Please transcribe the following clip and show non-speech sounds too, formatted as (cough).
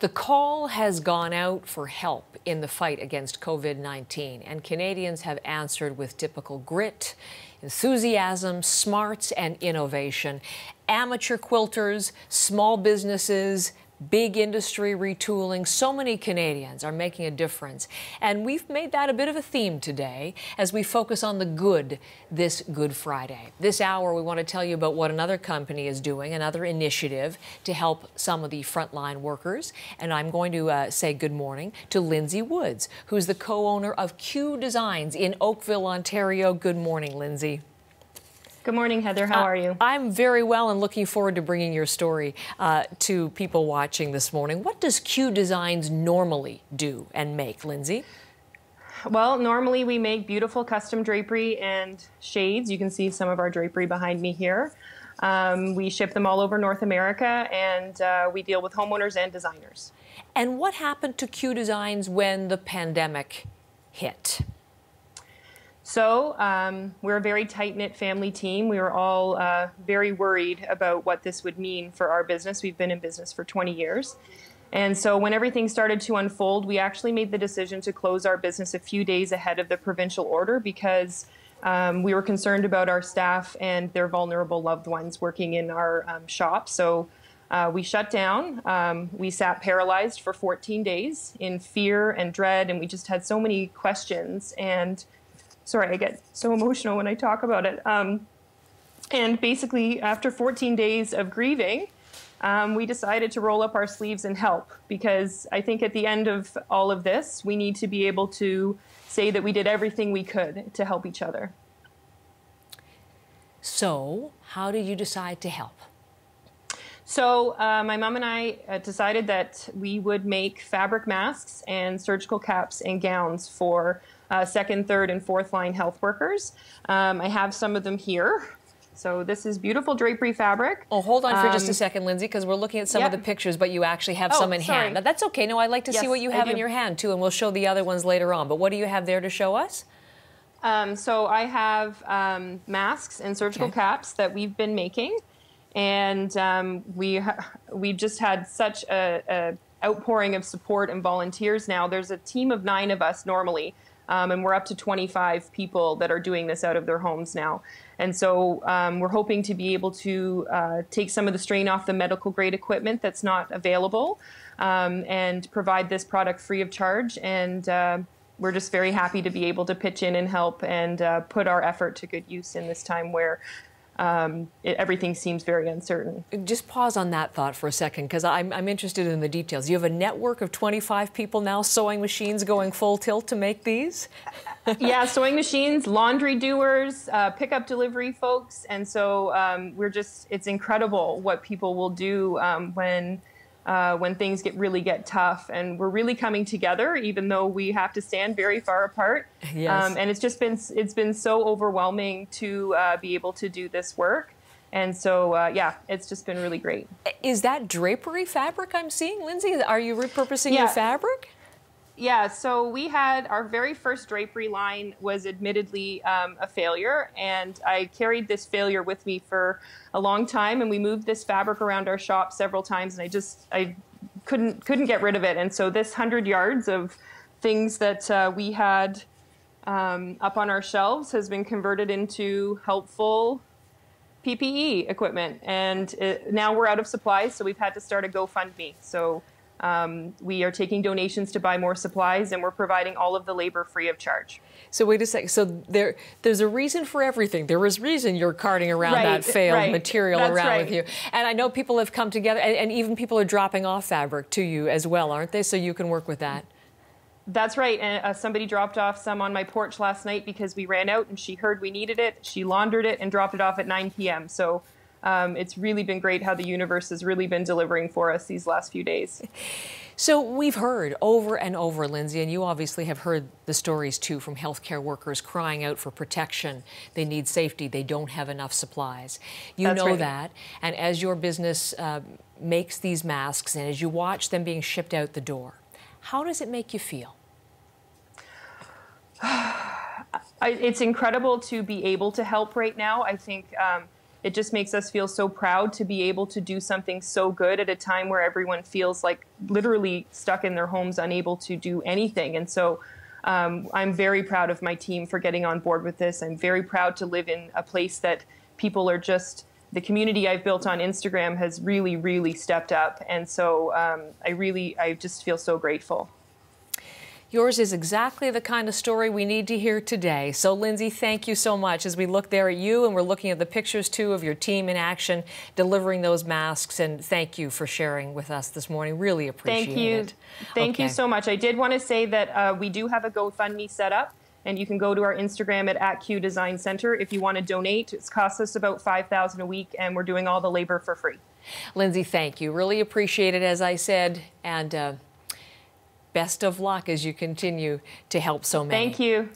The call has gone out for help in the fight against COVID 19, and Canadians have answered with typical grit, enthusiasm, smarts, and innovation. Amateur quilters, small businesses, big industry retooling. So many Canadians are making a difference. And we've made that a bit of a theme today as we focus on the good this Good Friday. This hour, we want to tell you about what another company is doing, another initiative to help some of the frontline workers. And I'm going to uh, say good morning to Lindsay Woods, who's the co owner of Q Designs in Oakville, Ontario. Good morning, Lindsay. Good morning, Heather. How uh, are you? I'm very well and looking forward to bringing your story uh, to people watching this morning. What does Q Designs normally do and make, Lindsay? Well, normally we make beautiful custom drapery and shades. You can see some of our drapery behind me here. Um, we ship them all over North America and uh, we deal with homeowners and designers. And what happened to Q Designs when the pandemic hit? So um, we're a very tight knit family team. We were all uh, very worried about what this would mean for our business. We've been in business for 20 years. And so when everything started to unfold, we actually made the decision to close our business a few days ahead of the provincial order because um, we were concerned about our staff and their vulnerable loved ones working in our um, shop. So uh, we shut down. Um, we sat paralyzed for 14 days in fear and dread, and we just had so many questions. And sorry, I get so emotional when I talk about it. Um, and basically, after 14 days of grieving, um, we decided to roll up our sleeves and help because I think at the end of all of this, we need to be able to say that we did everything we could to help each other. So, how did you decide to help? So, uh, my mom and I uh, decided that we would make fabric masks and surgical caps and gowns for uh, second, third, and fourth line health workers. Um, I have some of them here. So this is beautiful drapery fabric. Oh, hold on for um, just a um, second, Lindsay, because we're looking at some yep. of the pictures, but you actually have oh, some in sorry. hand. That's okay. No, I'd like to yes, see what you have in your hand, too, and we'll show the other ones later on. But what do you have there to show us? Um, so I have um, masks and surgical okay. caps that we've been making. And um, we, we've just had such a, a outpouring of support and volunteers now. There's a team of nine of us normally um, and we're up to 25 people that are doing this out of their homes now. And so um, we're hoping to be able to uh, take some of the strain off the medical grade equipment that's not available um, and provide this product free of charge. And uh, we're just very happy to be able to pitch in and help and uh, put our effort to good use in this time where um, it, everything seems very uncertain. Just pause on that thought for a second, because I'm, I'm, interested in the details. You have a network of 25 people now, sewing machines going full tilt to make these? (laughs) yeah, sewing machines, laundry doers, uh, pickup delivery folks. And so um, we're just, it's incredible what people will do um, when uh, when things get really get tough. And we're really coming together, even though we have to stand very far apart. Yes. Um, and it's just been it's been so overwhelming to uh, be able to do this work. And so, uh, yeah, it's just been really great. Is that drapery fabric I'm seeing, Lindsay? Are you repurposing yeah. your fabric? Yeah, so we had our very first drapery line was admittedly um, a failure, and I carried this failure with me for a long time. And we moved this fabric around our shop several times, and I just I couldn't couldn't get rid of it. And so this hundred yards of things that uh, we had um, up on our shelves has been converted into helpful PPE equipment, and it, now we're out of supplies, so we've had to start a GoFundMe. So um, we are taking donations to buy more supplies, and we're providing all of the labor free of charge. So wait a second. So there, there's a reason for everything. There is reason you're carting around right, that failed right. material That's around right. with you. And I know people have come together, and, and even people are dropping off fabric to you as well, aren't they? So you can work with that. That's right. And uh, somebody dropped off some on my porch last night because we ran out and she heard we needed it. She laundered it and dropped it off at 9 p.m. So um, it's really been great how the universe has really been delivering for us these last few days. So we've heard over and over, Lindsay, and you obviously have heard the stories too from healthcare workers crying out for protection. They need safety. They don't have enough supplies. You That's know right. that. And as your business uh, makes these masks and as you watch them being shipped out the door, how does it make you feel? (sighs) it's incredible to be able to help right now. I think um, it just makes us feel so proud to be able to do something so good at a time where everyone feels like literally stuck in their homes, unable to do anything. And so um, I'm very proud of my team for getting on board with this. I'm very proud to live in a place that people are just the community I've built on Instagram has really, really stepped up. And so um, I really, I just feel so grateful. Yours is exactly the kind of story we need to hear today. So, Lindsay, thank you so much as we look there at you and we're looking at the pictures too of your team in action delivering those masks. And thank you for sharing with us this morning. Really appreciate it. thank you. it. Thank okay. you so much. I did want to say that uh, we do have a GoFundMe set up and you can go to our Instagram at, at Q Design Center if you want to donate. It costs us about 5000 a week, and we're doing all the labor for free. Lindsay, thank you. Really appreciate it, as I said, and uh, best of luck as you continue to help so many. Thank you.